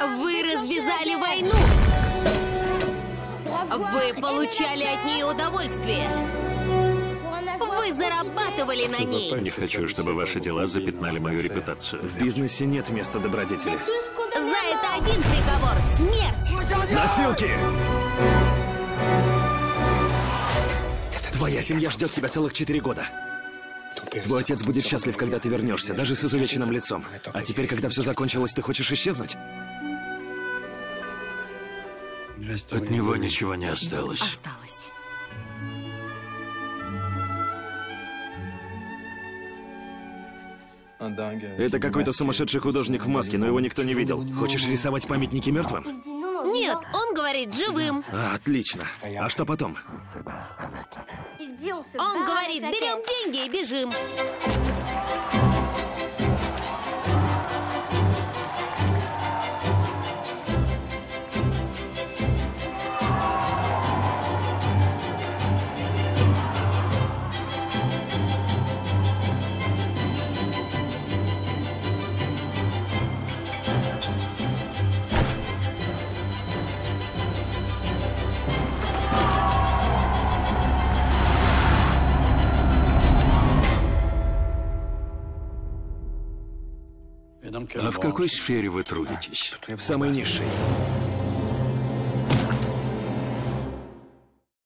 Вы развязали войну. Вы получали от нее удовольствие. Вы зарабатывали на ней. Не хочу, чтобы ваши дела запятнали мою репутацию. В бизнесе нет места добродетели. За это один приговор — смерть. Носилки! Твоя семья ждет тебя целых четыре года. Твой отец будет счастлив, когда ты вернешься, даже с изувеченным лицом. А теперь, когда все закончилось, ты хочешь исчезнуть? От него ничего не осталось. Осталось. Это какой-то сумасшедший художник в маске, но его никто не видел. Хочешь рисовать памятники мертвым? Нет, он говорит живым. А, отлично. А что потом? Он говорит, берем деньги и бежим. А в какой сфере вы трудитесь? В самой низшей.